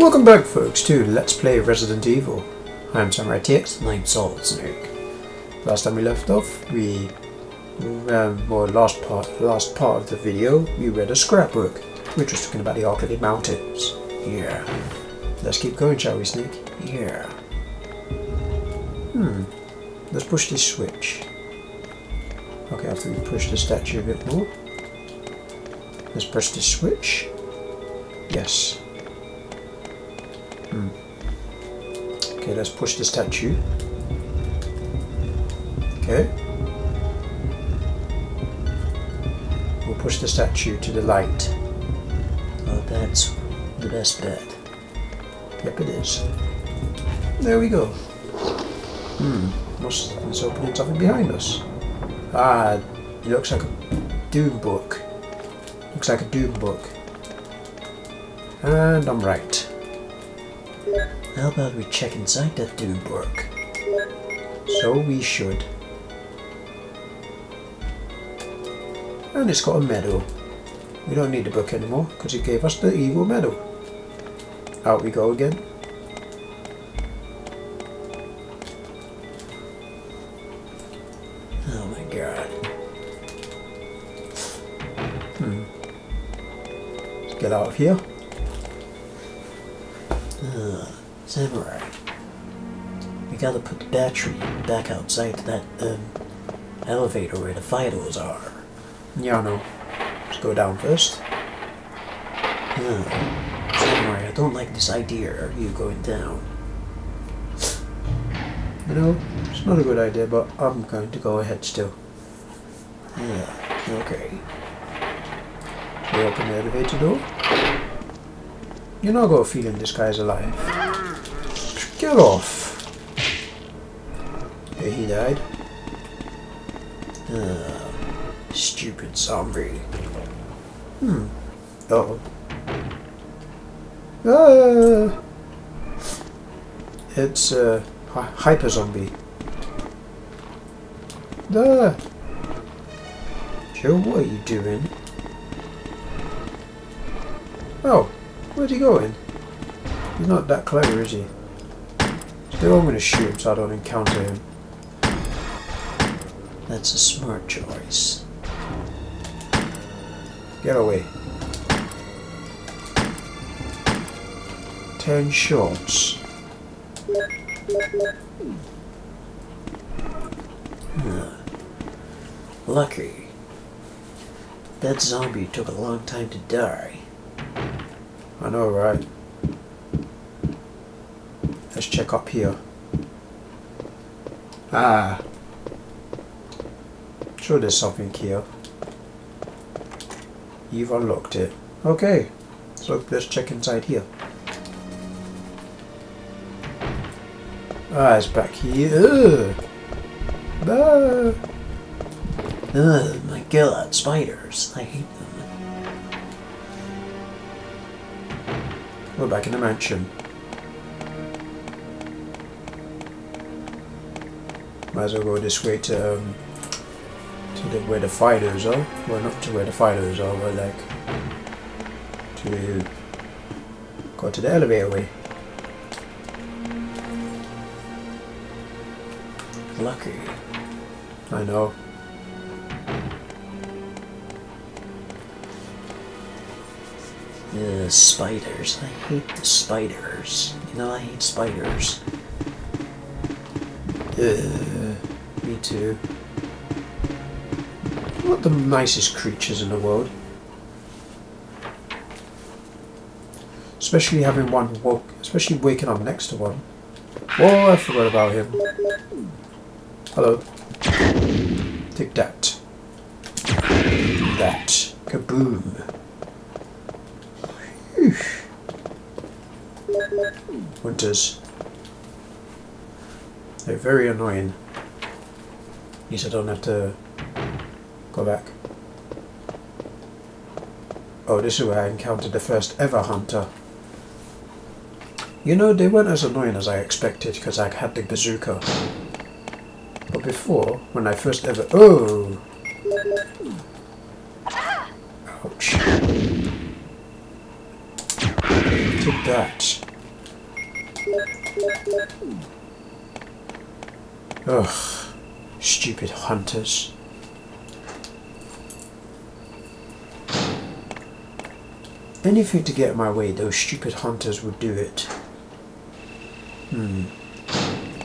Welcome back folks to Let's Play Resident Evil. I'm Samurai TX and I'm Solid Snake. Last time we left off, we, um, well last part, last part of the video, we read a scrapbook, which was talking about the Arklay Mountains. Yeah. Let's keep going shall we Snake? Yeah. Hmm. Let's push this switch. Okay, after we push the statue a bit more. Let's press this switch. Yes. Hmm. Okay, let's push the statue. Okay. We'll push the statue to the light. Oh, that's the best bet. Yep, it is. There we go. Hmm. Must let's open something behind us. Ah, it looks like a Doom book. Looks like a Doom book. And I'm right. How about we check inside that Doom book? So we should. And it's got a medal. We don't need the book anymore because it gave us the eagle medal. Out we go again. Oh my god. Hmm. Let's get out of here. Uh, samurai. We gotta put the battery back outside that um, elevator where the vitals are. Yeah, know. Let's go down first. Uh, samurai, I don't like this idea of you going down. You know, it's not a good idea, but I'm going to go ahead still. Yeah, okay. We open the elevator door. You're not got a feeling this guy's alive. Get off! Yeah, he died. Ah, stupid zombie. Hmm. Uh oh. Ah! It's uh, hy- hyper zombie. Ah! Joe, what are you doing? Where's he going? He's not that clever, is he? Still, I'm going to shoot him so I don't encounter him. That's a smart choice. Get away. Ten shots. Huh. Lucky. That zombie took a long time to die. I know, right? Let's check up here. Ah. Sure there's something here. You've unlocked it. Okay. So let's check inside here. Ah, it's back here. Ugh. Ah. Ugh, my god, spiders. I hate them. We're back in the mansion. Might as well go this way to um, to the, where the fighters are. Well, not to where the fighters are, but like to go to the elevator way. Lucky. I know. Spiders. I hate the spiders. You know, I hate spiders. Me too. Not the nicest creatures in the world. Especially having one woke, especially waking up next to one. Oh, I forgot about him. Hello. Take that. That. Kaboom. Winters. They're very annoying. At least I don't have to go back. Oh, this is where I encountered the first ever hunter. You know, they weren't as annoying as I expected because I had the bazooka. But before, when I first ever... Oh! Ouch. Take that. Ugh, stupid hunters. Anything to get in my way, those stupid hunters would do it. Hmm.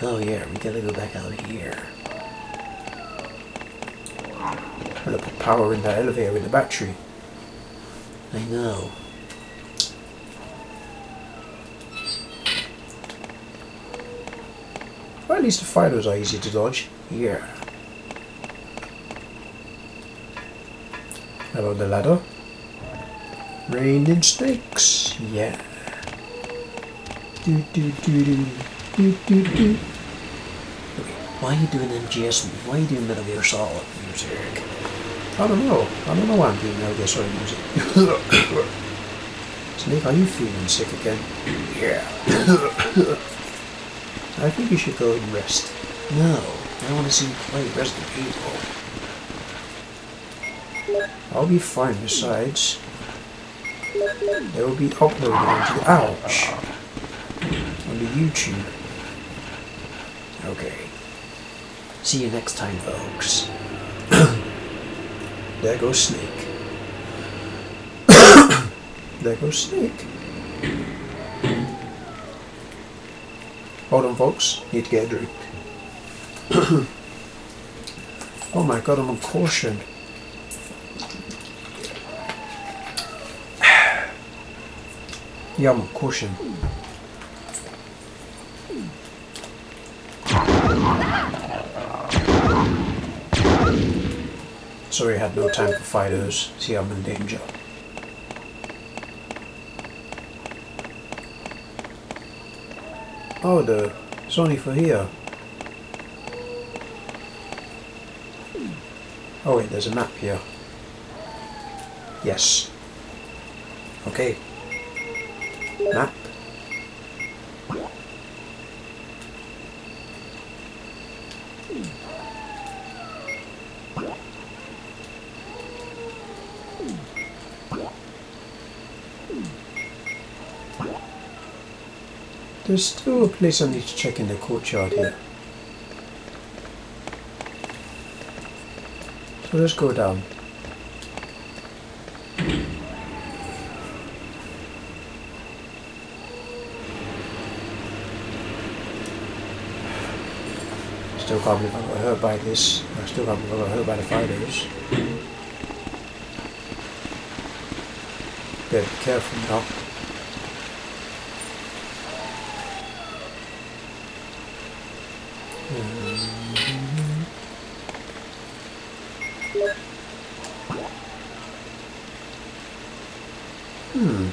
Oh yeah, we gotta go back out here. Trying to put power in that elevator with the battery. I know. Well, at least the fighters are easy to dodge. Yeah. Hello, the ladder. Raining snakes. Yeah. Do do do do do do do. Why are you doing MGS? Why are you doing Metal Gear Solid music? I don't know. I don't know why I'm doing Metal Gear Solid music. Snake, are you feeling sick again? Yeah. I think you should go and rest. No, I want to see you play Resident Evil. I'll be fine besides. They will be uploaded the ouch on the YouTube. Okay. See you next time, folks. there goes Snake. there goes Snake. Hold on, folks. Need to get a drink. oh my god, I'm on caution. yeah, I'm on caution. Sorry I had no time for fighters. See, I'm in danger. Oh, the it's only for here. Oh wait, there's a map here. Yes. Okay. There's still a place I need to check in the courtyard here. So let's go down. Still can't believe I got hurt by this. I still can't believe I got hurt by the fighters. Be careful now. Hmm.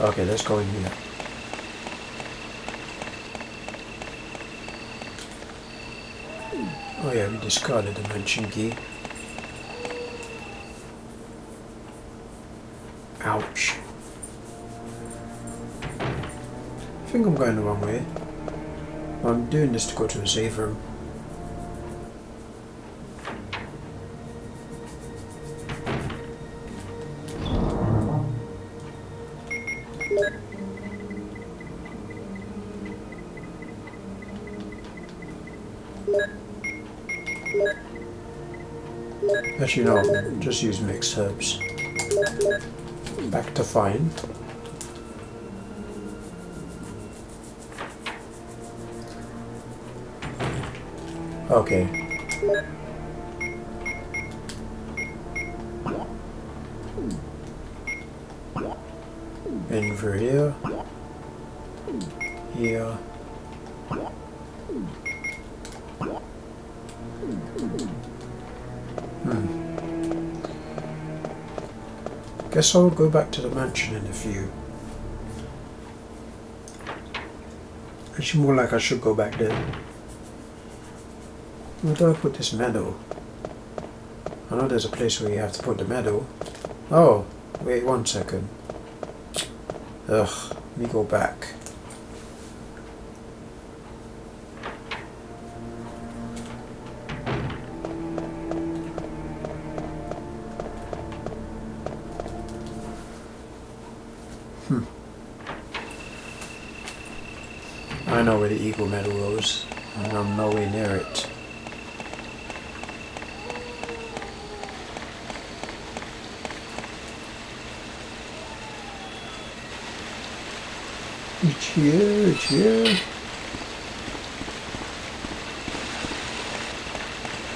Okay, let's go in here. Oh yeah, we discarded the mansion key. Ouch. I think I'm going the wrong way. I'm doing this to go to a safe room. Actually no, just use mixed herbs. Back to fine. Okay. And for here. Here. Guess I'll go back to the mansion in a few. Actually more like I should go back there. Where do I put this medal? I know there's a place where you have to put the medal. Oh, wait one second. Ugh, let me go back. Where the Eagle Medal goes, and I'm nowhere near it. It's here, it's here.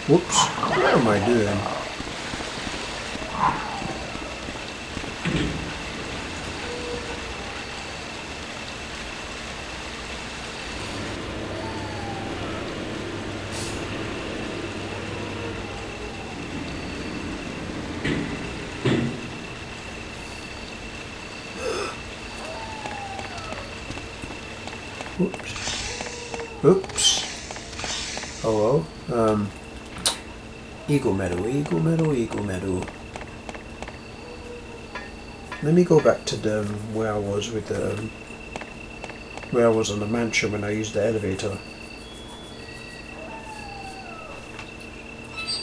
Whoops, what am I doing? Oh well. Um. Eagle medal, eagle medal, eagle medal. Let me go back to the where I was with the where I was on the mansion when I used the elevator.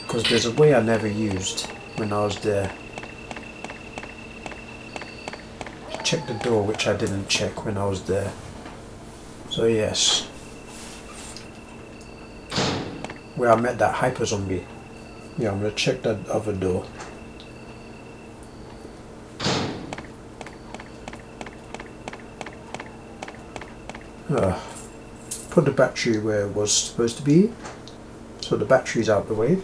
Because there's a way I never used when I was there. Check the door, which I didn't check when I was there. So yes. Where I met that hyper zombie. Yeah, I'm gonna check that other door. Uh, put the battery where it was supposed to be. So the battery's out the way.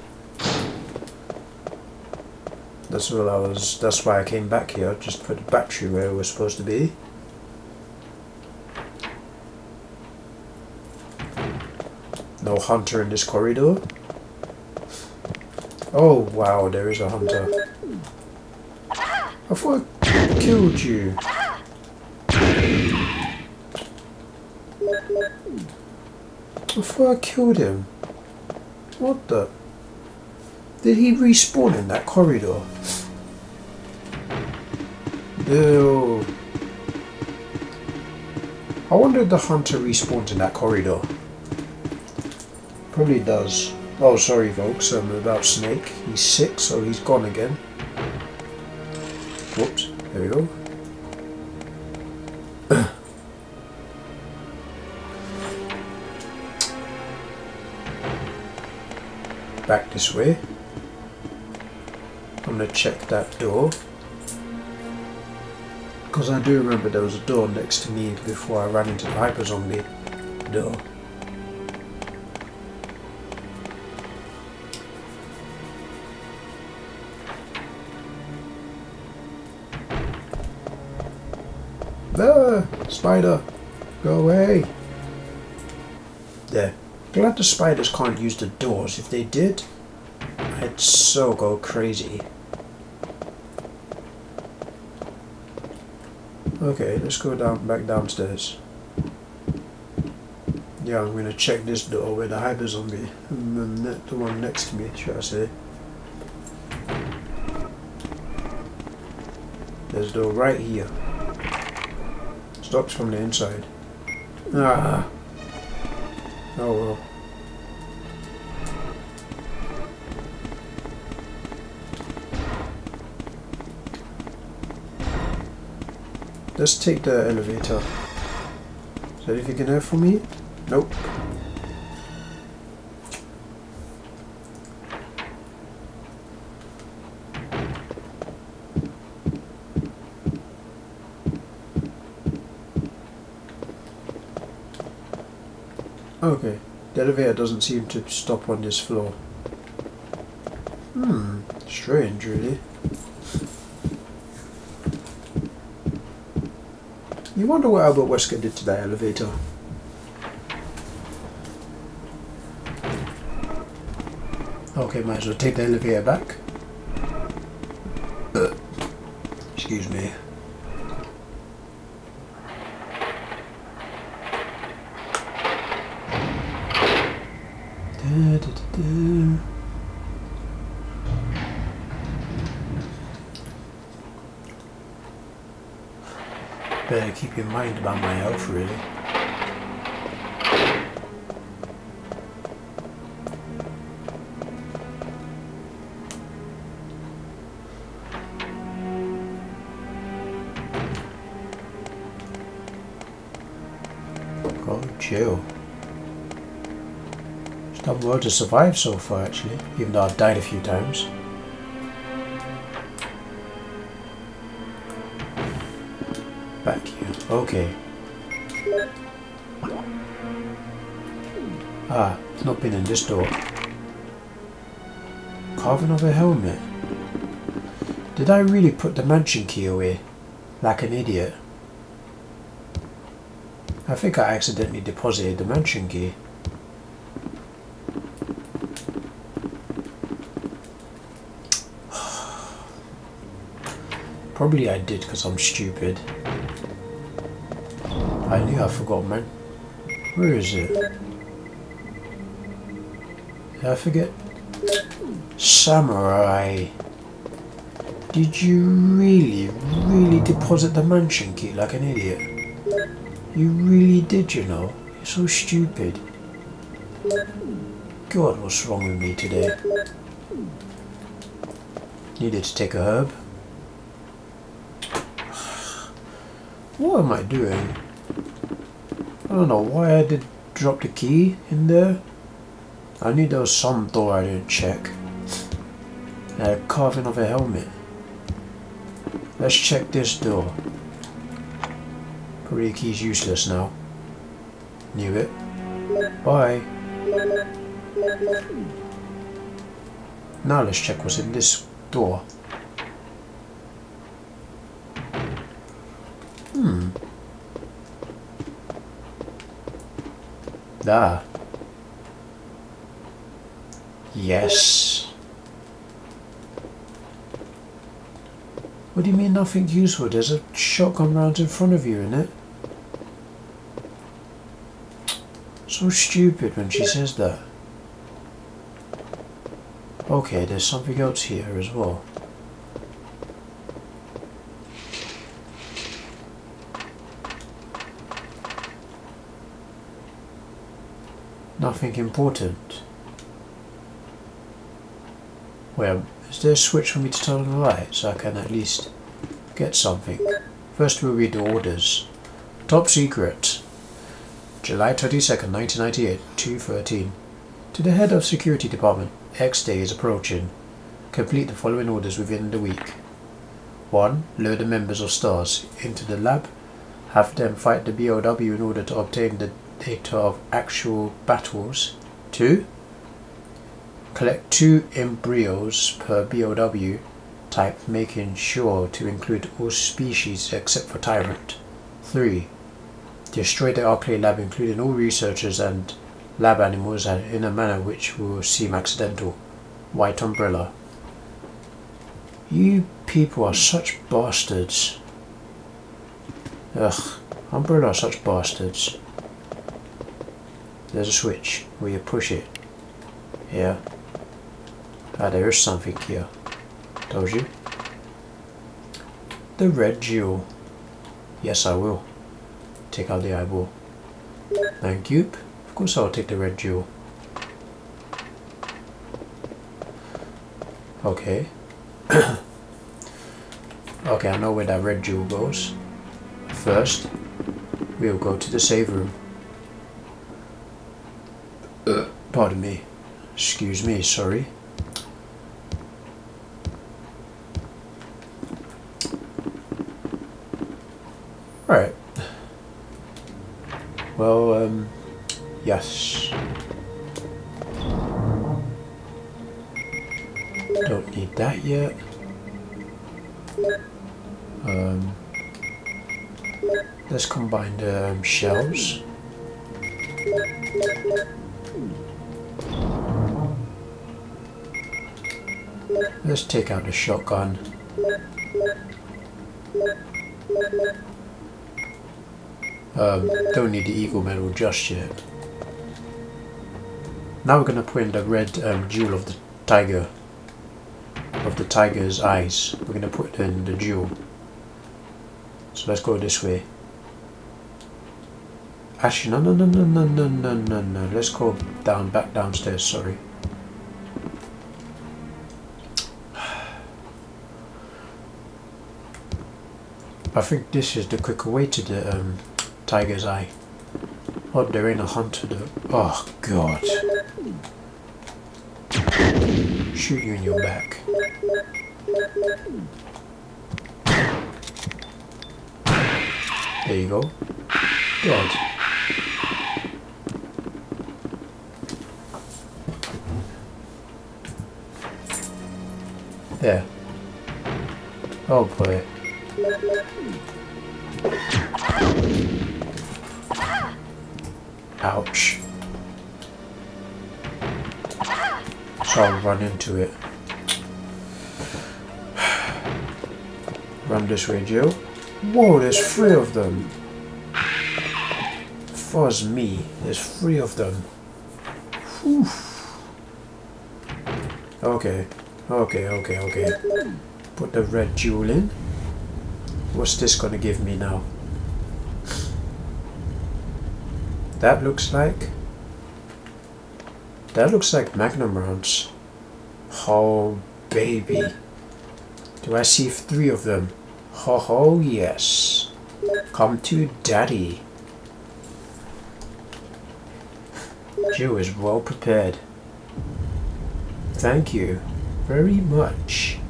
That's what I was that's why I came back here, just put the battery where it was supposed to be. Hunter in this corridor. Oh wow, there is a hunter. I thought I killed you. I thought I killed him. What the? Did he respawn in that corridor? Ew. I wonder if the hunter respawned in that corridor. Probably does. Oh, sorry, folks. Um, about Snake. He's sick, so he's gone again. Whoops. There we go. Back this way. I'm gonna check that door. Because I do remember there was a door next to me before I ran into the hyper zombie door. The spider, go away. There. Glad the spiders can't use the doors. If they did, I'd so go crazy. Okay, let's go down back downstairs. Yeah, I'm gonna check this door where the hyper zombie, the one next to me, should I say. There's a door right here. Stops from the inside. Ah. Oh well. Let's take the elevator. Is there anything in there for me? Nope. Okay, the elevator doesn't seem to stop on this floor. Hmm, strange really. You wonder what Albert Wesker did to that elevator. Okay, might as well take the elevator back. Uh, excuse me. Keep your mind about my health, really. Oh, chill. It's done well to survive so far, actually, even though I've died a few times. Okay. Ah, it's not been in this door. Carving of a helmet. Did I really put the mansion key away? Like an idiot. I think I accidentally deposited the mansion key. Probably I did because I'm stupid. I knew I forgot man. Where is it? Did I forget? Samurai. Did you really, really deposit the mansion key like an idiot? You really did, you know. You're so stupid. God, what's wrong with me today? Needed to take a herb. What am I doing? I don't know why I did drop the key in there. I knew there was some door I didn't check. A carving of a helmet. Let's check this door. Probably key's useless now. Knew it. Bye. Now let's check what's in this door. Ah. Yes. What do you mean nothing useful? There's a shotgun round in front of you, in it? So stupid when she says that. Okay, there's something else here as well. Nothing important. Well, is there a switch for me to turn on the light so I can at least get something? First we'll read the orders. Top secret. July 22nd, 1998, 2.13. To the head of security department, X day is approaching. Complete the following orders within the week. 1. Lure the members of STARS into the lab. Have them fight the BOW in order to obtain the data of actual battles. 2. Collect two embryos per BOW type, making sure to include all species except for Tyrant. 3. Destroy the Arklay lab, including all researchers and lab animals, in a manner which will seem accidental. White Umbrella. You people are such bastards. Ugh, Umbrella are such bastards. There's a switch where you push it. Yeah. Ah, there is something here. Told you. The red jewel. Yes, I will. Take out the eyeball. Thank you. Of course I'll take the red jewel. Okay. okay, I know where that red jewel goes. First, we'll go to the save room. Uh, pardon me. Excuse me, sorry. Right. Well, um, yes. Don't need that yet. Um, let's combine the um, shells. Let's take out the shotgun. Um, don't need the eagle medal just yet. Now we're going to put in the red um, jewel of the tiger, of the tiger's eyes. We're going to put in the jewel. So let's go this way. Actually, no, no, no, no, no, no, no, no, no. Let's go down, back downstairs, sorry. I think this is the quicker way to the um, tiger's eye. Oh, there ain't a hunter. There. Oh, God. Shoot you in your back. There you go. God. There. Oh boy. Ouch. So I'll run into it. Run this way, Joe. Whoa, there's three of them. Fuzz me, there's three of them. Whew. Okay, okay, okay, okay. Put the red jewel in. What's this gonna give me now? That looks like... That looks like magnum rounds. Oh, baby. Do I see three of them? Oh, oh yes. Come to daddy. Joe is well prepared. Thank you very much.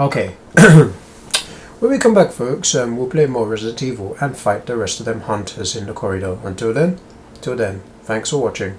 Okay. when we come back, folks, um, we'll play more Resident Evil and fight the rest of them hunters in the corridor. Until then, till then, thanks for watching.